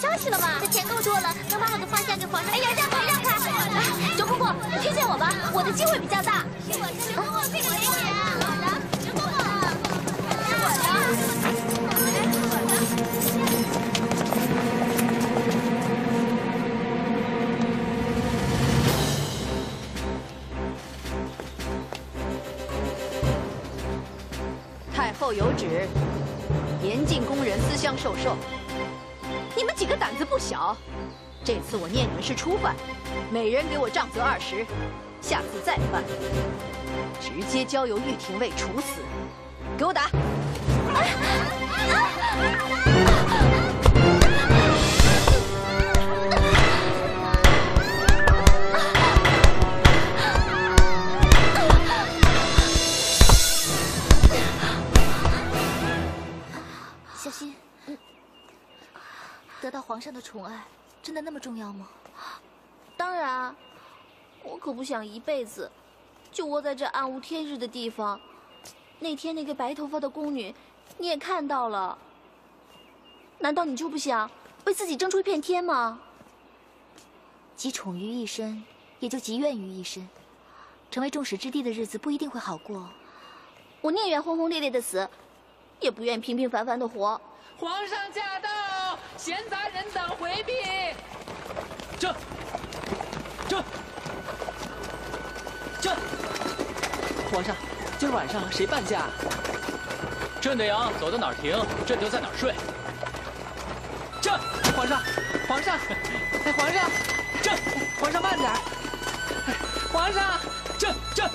消息了吗？这钱够多了，能把我的画像给皇上。哎呀，让开让开！周公公，听见我吧，我的机会比较大。是我的，是我这个给你。好的，周公公，是我的。太后有旨。严禁宫人私相授受。你们几个胆子不小，这次我念你们是初犯，每人给我杖责二十，下次再犯，直接交由御廷尉处死。给我打！小心得到皇上的宠爱，真的那么重要吗？当然，我可不想一辈子就窝在这暗无天日的地方。那天那个白头发的宫女，你也看到了。难道你就不想为自己争出一片天吗？集宠于一身，也就集怨于一身。成为众矢之的的日子不一定会好过。我宁愿轰轰烈烈的死，也不愿平平凡凡的活。皇上驾到。闲杂人等回避。这，这，这。皇上，今儿晚上谁伴驾？朕的羊走到哪儿停，朕就在哪儿睡。这，皇上，皇上，哎，皇上，这，皇上慢点。皇上，这，这。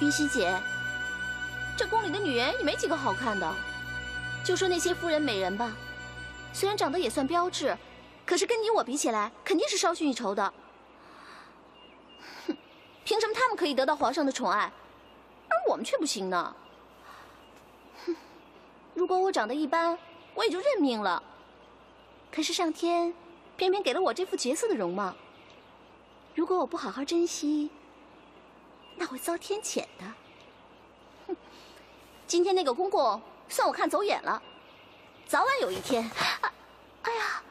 云溪姐，这宫里的女人也没几个好看的，就说那些夫人美人吧，虽然长得也算标致，可是跟你我比起来，肯定是稍逊一筹的。哼，凭什么他们可以得到皇上的宠爱，而我们却不行呢？哼，如果我长得一般，我也就认命了。可是上天偏偏给了我这副绝色的容貌，如果我不好好珍惜。那会遭天谴的。哼，今天那个公公算我看走眼了，早晚有一天。哎呀，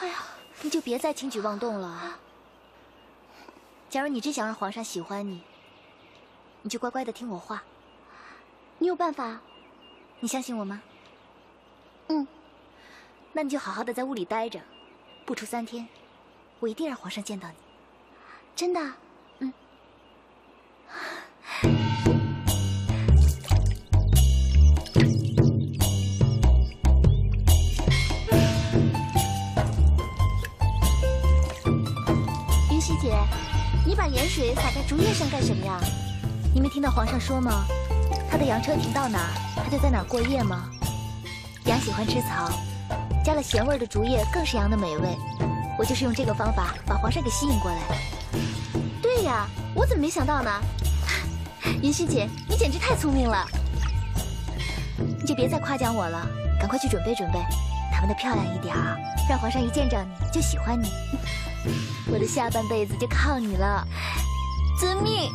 哎呀，你就别再轻举妄动了。假如你真想让皇上喜欢你，你就乖乖的听我话。你有办法？你相信我吗？嗯。那你就好好的在屋里待着，不出三天，我一定让皇上见到你。真的。盐水洒在竹叶上干什么呀？你没听到皇上说吗？他的羊车停到哪儿，他就在哪儿过夜吗？羊喜欢吃草，加了咸味的竹叶更是羊的美味。我就是用这个方法把皇上给吸引过来。对呀，我怎么没想到呢？云溪姐，你简直太聪明了！你就别再夸奖我了，赶快去准备准备，打扮的漂亮一点儿，让皇上一见着你就喜欢你。我的下半辈子就靠你了，遵命。